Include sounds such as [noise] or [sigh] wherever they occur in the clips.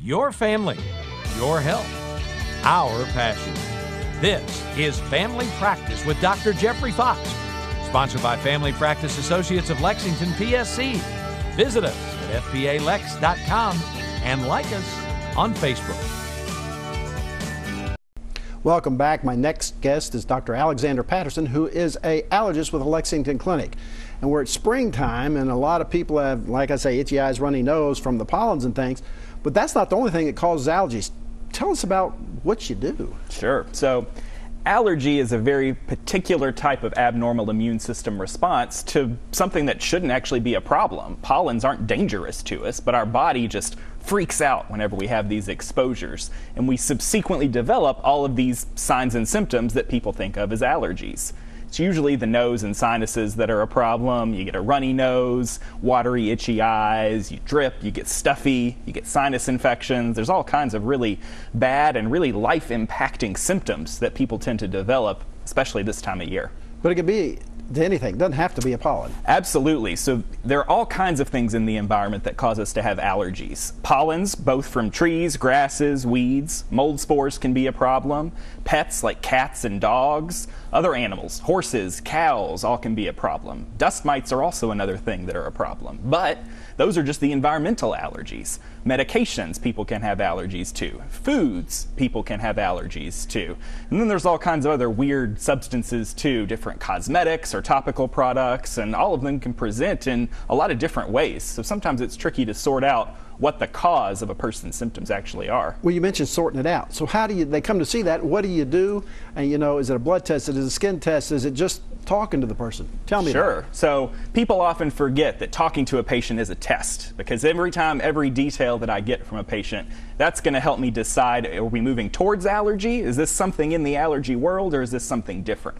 Your family, your health, our passion. This is Family Practice with Dr. Jeffrey Fox, sponsored by Family Practice Associates of Lexington, PSC. Visit us at fpalex.com and like us on Facebook. Welcome back. My next guest is Dr. Alexander Patterson, who is a allergist with the Lexington Clinic. And we're at springtime, and a lot of people have, like I say, itchy eyes, runny nose from the pollens and things. But that's not the only thing that causes allergies. Tell us about what you do. Sure. So, allergy is a very particular type of abnormal immune system response to something that shouldn't actually be a problem. Pollens aren't dangerous to us, but our body just freaks out whenever we have these exposures. And we subsequently develop all of these signs and symptoms that people think of as allergies. It's usually the nose and sinuses that are a problem. You get a runny nose, watery, itchy eyes, you drip, you get stuffy, you get sinus infections. There's all kinds of really bad and really life impacting symptoms that people tend to develop, especially this time of year. But it could be to anything. It doesn't have to be a pollen. Absolutely. So there are all kinds of things in the environment that cause us to have allergies. Pollens, both from trees, grasses, weeds, mold spores can be a problem. Pets like cats and dogs, other animals, horses, cows, all can be a problem. Dust mites are also another thing that are a problem. But those are just the environmental allergies. Medications, people can have allergies to. Foods, people can have allergies to. And then there's all kinds of other weird substances too, different cosmetics or topical products, and all of them can present in a lot of different ways. So sometimes it's tricky to sort out what the cause of a person's symptoms actually are. Well, you mentioned sorting it out. So how do you? They come to see that. What do you do? And you know, is it a blood test? Is it a skin test? Is it just talking to the person? Tell me. Sure. So people often forget that talking to a patient is a test because every time, every detail that I get from a patient, that's going to help me decide: Are we moving towards allergy? Is this something in the allergy world, or is this something different?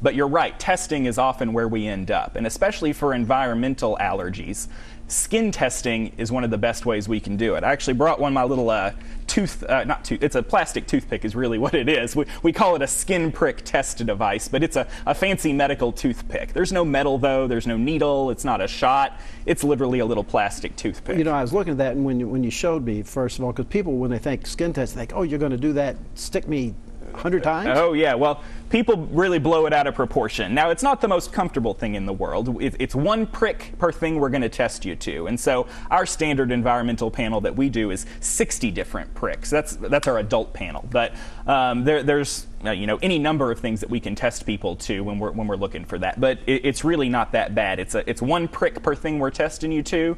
But you're right, testing is often where we end up, and especially for environmental allergies skin testing is one of the best ways we can do it. I actually brought one my little uh, tooth, uh, not tooth, it's a plastic toothpick is really [laughs] what it is. We, we call it a skin prick test device, but it's a, a fancy medical toothpick. There's no metal though, there's no needle, it's not a shot. It's literally a little plastic toothpick. You know, I was looking at that and when you, when you showed me, first of all, because people, when they think skin test, they think, oh, you're going to do that, stick me 100 times? Oh, yeah. Well, people really blow it out of proportion. Now, it's not the most comfortable thing in the world. It's one prick per thing we're going to test you to. And so our standard environmental panel that we do is 60 different pricks. That's, that's our adult panel. But um, there, there's uh, you know any number of things that we can test people to when we're, when we're looking for that. But it, it's really not that bad. It's, a, it's one prick per thing we're testing you to.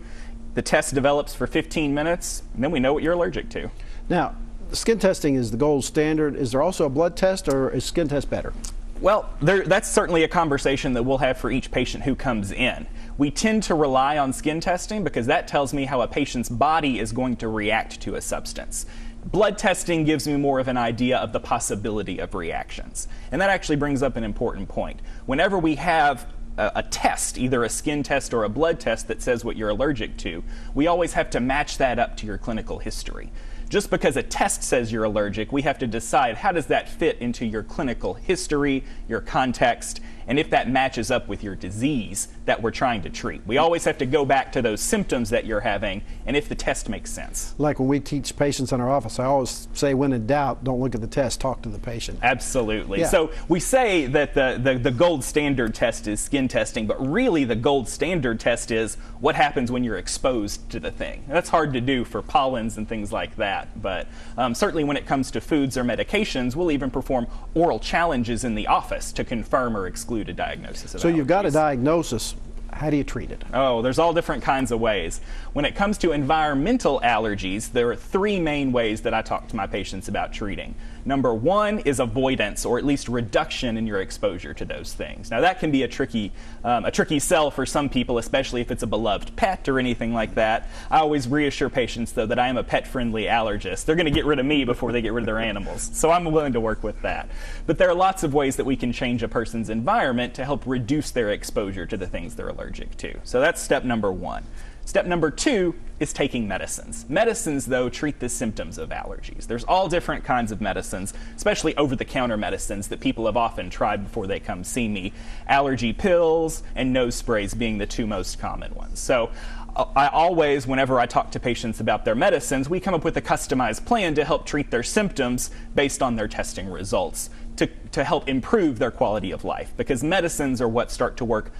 The test develops for 15 minutes, and then we know what you're allergic to. Now, skin testing is the gold standard. Is there also a blood test, or is skin test better? Well, there, that's certainly a conversation that we'll have for each patient who comes in. We tend to rely on skin testing because that tells me how a patient's body is going to react to a substance. Blood testing gives me more of an idea of the possibility of reactions. And that actually brings up an important point. Whenever we have a, a, test, either a skin test or a blood test that says what you're allergic to, we always have to match that up to your clinical history just because a test says you're allergic, we have to decide how does that fit into your clinical history, your context, and if that matches up with your disease that we're trying to treat. We always have to go back to those symptoms that you're having and if the test makes sense. Like when we teach patients in our office, I always say, when in doubt, don't look at the test, talk to the patient. Absolutely. Yeah. So we say that the, the, the gold standard test is skin testing, but really the gold standard test is what happens when you're exposed to the thing. That's hard to do for pollens and things like that, but um, certainly when it comes to foods or medications, we'll even perform oral challenges in the office to confirm or exclude exclude a diagnosis So allergies. you've got a diagnosis. How do you treat it? Oh, there's all different kinds of ways. When it comes to environmental allergies, there are three main ways that I talk to my patients about treating. Number one is avoidance, or at least reduction in your exposure to those things. Now that can be a tricky, um, a tricky sell for some people, especially if it's a beloved pet or anything like that. I always reassure patients, though, that I am a pet-friendly allergist. They're going to get rid of me before they get rid of their animals, so I'm willing to work with that. But there are lots of ways that we can change a person's environment to help reduce their exposure to the things they're allergic to. So that's step number one. Step number two is taking medicines. Medicines, though, treat the symptoms of allergies. There's all different kinds of medicines, especially over the counter medicines that people have often tried before they come see me. Allergy pills and nose sprays being the two most common ones. So I always, whenever I talk to patients about their medicines, we come up with a customized plan to help treat their symptoms based on their testing results to, to help improve their quality of life because medicines are what start to work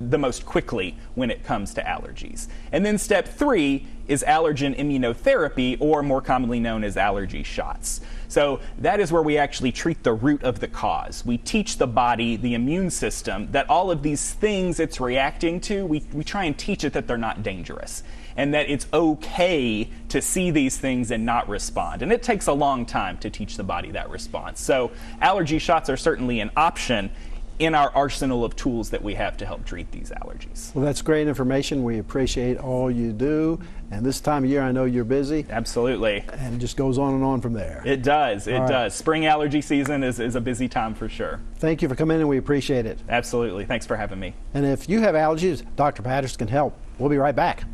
the most quickly when it comes to allergies. And then step three is allergen immunotherapy, or more commonly known as allergy shots. So that is where we actually treat the root of the cause. We teach the body, the immune system, that all of these things it's reacting to, we, we try and teach it that they're not dangerous and that it's okay to see these things and not respond. And it takes a long time to teach the body that response. So allergy shots are certainly an option in our arsenal of tools that we have to help treat these allergies. Well, that's great information. We appreciate all you do. And this time of year, I know you're busy. Absolutely. And it just goes on and on from there. It does. It right. does. Spring allergy season is, is a busy time for sure. Thank you for coming in. We appreciate it. Absolutely. Thanks for having me. And if you have allergies, Dr. Patterson can help. We'll be right back.